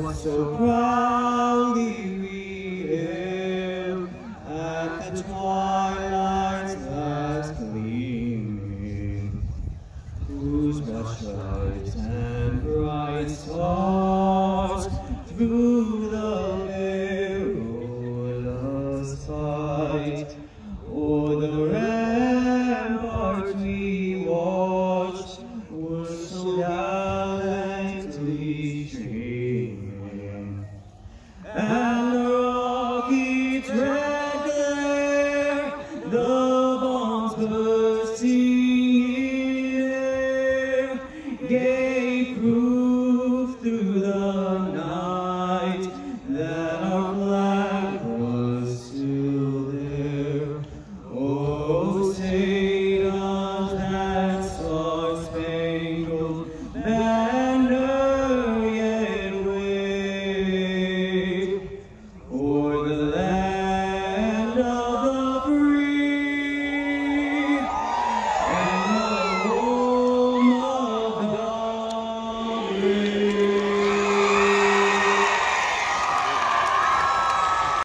what so proudly we hailed at the twilight's last gleaming, whose much light and bright stars through the perilous fight o'er the ramparts we walked. gave proof through the night that our flag